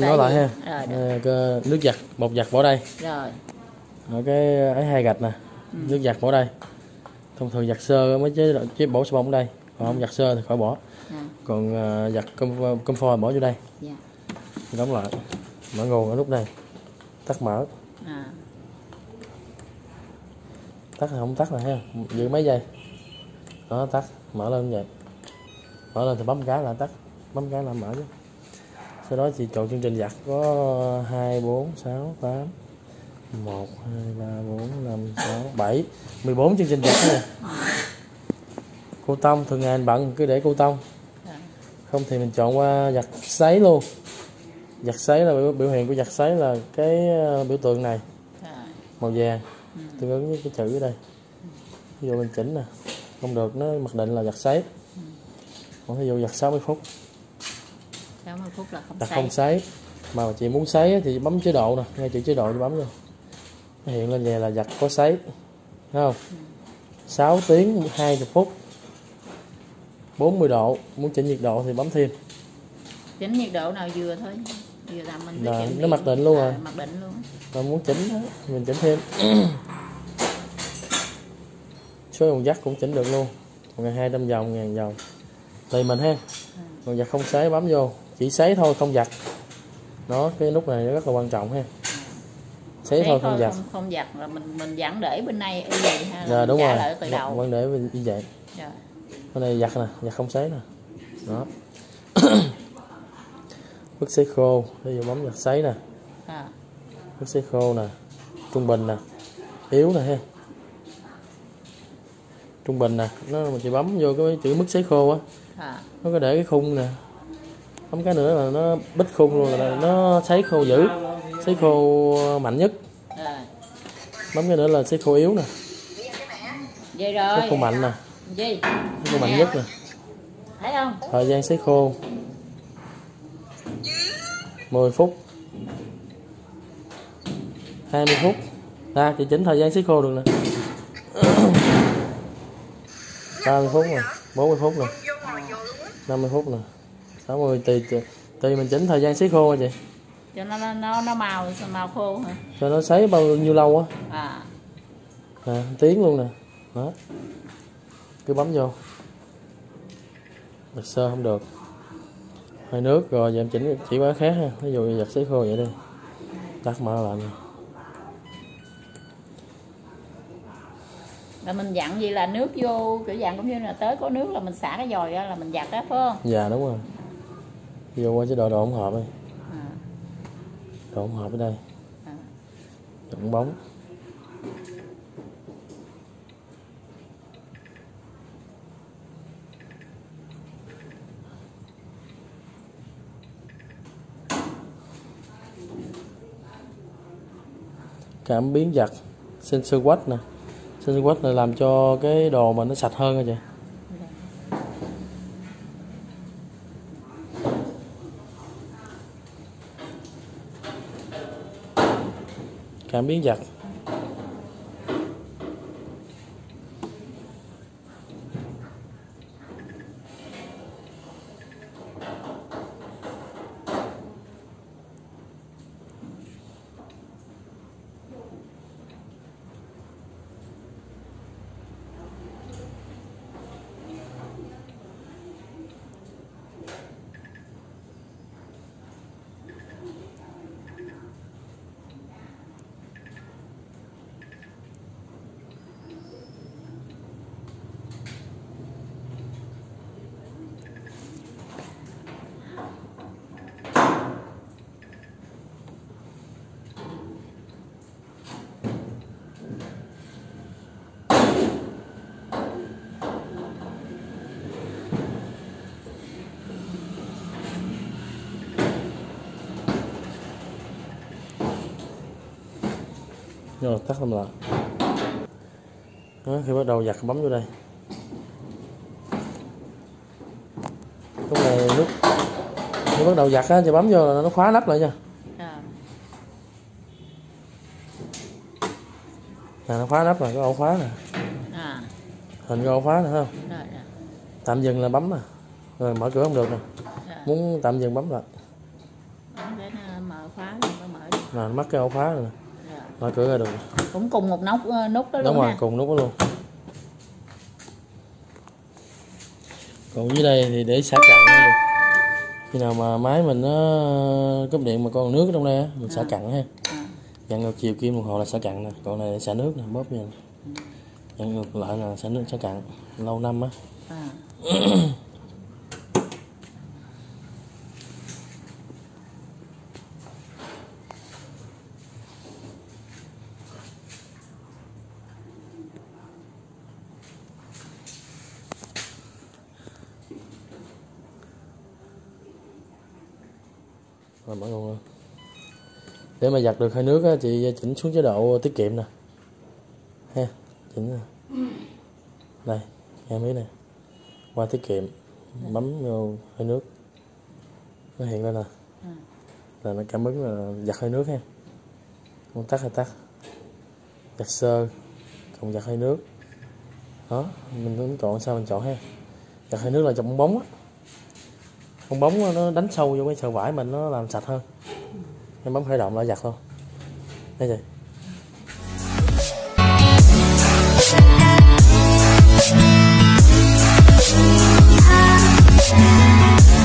xay nói lại ha. Rồi rồi, Ờ, cái nước giặt bột giặt bỏ đây. Rồi. ở cái ấy hai gạch nè. Ừ. nước giặt bỏ đây. Thông thường giặt sơ mới chế chế bổ xà bông ở đây. Còn không giặt sơ thì khỏi bỏ. À, còn ờ, giặt com com phoi bỏ vô đây. Dạ. đóng lại. Mở nguồn ở lúc này. Tắt mở. À, tắt là không tắt nè ha. Giữ mấy giây. Đó tắt. Mở lên như vậy. Mở lên thì bấm cái là tắt. Bấm cái là mở chứ sau đó chị chọn chương trình giặt có hai bốn sáu tám một hai ba bốn năm sáu bảy. mười bốn chương trình giặt nha cô tông thường ngày anh bận cứ để cô tông. Không thì mình chọn qua giặt sấy luôn. Giặt sấy là biểu, biểu hiện của giặt sấy là cái ờ, biểu tượng này. Màu vàng tương ứng với cái chữ ở đây. Ví dụ mình chỉnh nè không được nó mặc định là giặt sấy. Còn ví dụ giặt 60 phút. 60 phút là không xay. không sấy mà chị muốn sấy thì bấm chế độ nè. Ngay chữ chế độ thì bấm vô nó hiện lên vậy là giặt có sấy thấy không? 6 tiếng 20 phút. 40 độ. Muốn chỉnh nhiệt độ thì bấm thêm. Chỉnh nhiệt độ nào vừa thôi. Vừa là mình chỉnh nó mặc định luôn À, rồi. mặc định luôn. mà muốn chỉnh á, mình chỉnh thêm. Số vòng dắt cũng chỉnh được luôn. Một ngàn hai trăm vòng ngàn vòng tùy mình ha. Còn giặt không sấy bấm vô chỉ sấy thôi không giặt. Đó cái nút này rất là quan trọng ha. Sấy thôi không giặt. không, không giặt là mình mình vẫn để bên này y vậy ha dạ đúng rồi. lại từ đầu. vấn đề như vậy. Rồi cái này giặt nè giặt không sấy nè. Đó. Bức sấy khô ví dụ bấm giặt sấy nè. À, bức sấy khô nè. Trung bình nè. Yếu nè ha. Trung bình nè. Nó mình chỉ bấm vô cái chữ mức sấy khô á. À, nó có để cái khung nè bấm cái nữa là nó bích khung luôn là nó sấy khô dữ sấy khô mạnh nhất. Rồi bấm cái nữa là sấy khô yếu nè. Vậy sấy khô rồi mạnh nè. Sấy khô mạnh nhất nè. Thấy không? Thời gian sấy khô. 10 phút. 20 phút. À chị chỉnh thời gian sấy khô được nè. 30 phút nè. 40 phút nè. 50 phút nè 60 tùy tùy mình chỉnh thời gian sấy khô chị. Cho nó nó nó, màu màu khô hả? Cho nó sấy bao nhiêu lâu á? À. À, tiếng luôn nè. Đó. Cứ bấm vô. Giặt sơ không được. Hơi nước rồi giờ em chỉnh chỉ quá khác ha. Ví dụ giặt sấy khô vậy đi. Tắt mở lại nè. Là mình dặn gì là nước vô kiểu dạng cũng như là tới có nước là mình xả cái dòi ra là mình giặt đó phải không? Dạ đúng rồi vô qua chế độ độ hỗn hợp đi à, độ hỗn hợp ở đây. À. chọn bóng. Cảm biến giặt sensor watt nè. Sensor watt này làm cho cái đồ mà nó sạch hơn rồi chị cảm biến giặt rồi tắt làm. Lại đó, khi bắt đầu giặt bấm vô đây. Lúc này lúc khi bắt đầu giặt á thì bấm vô là nó khóa nắp lại nha. À. nè nó khóa nắp là cái ổ khóa nè. À. hình cái ổ khóa nè không? Rồi rồi tạm dừng là bấm nè rồi mở cửa không được nè. Rồi muốn tạm dừng bấm lại. Bấm cái nó là mắc cái ổ khóa rồi nè mở cửa ra được. Cũng cùng một nút ờ, nút đó đúng luôn rồi ha. cùng nút đó luôn. Còn dưới đây thì để xả cặn được. Khi nào mà máy mình nó cúp điện mà còn nước trong đây mình xả À. cặn ha. À. dặn ngược chiều kim đồng hồ là xả cặn nè còn này xả nước nè bóp nha dặn ngược lại là xả nước xả cặn lâu năm á. À. rồi mở luôn luôn. Để mà giặt được hơi nước á, chị chỉnh xuống chế độ tiết kiệm nè. Ha, chỉnh nè. Đây, nghe mấy nè. Qua tiết kiệm bấm vô hơi nước. Nó hiện lên nè. Là nó cảm ứng là giặt hơi nước ha. Công tắc hay tắt giặt sơ cộng giặt hơi nước. Đó, mình muốn chọn sao mình chọn ha. Giặt hơi nước là chọn bóng á con bóng nó đánh sâu vô cái sợi vải mình, nó làm sạch hơn. Em bấm khởi động lại giặt thôi. Đây rồi Thank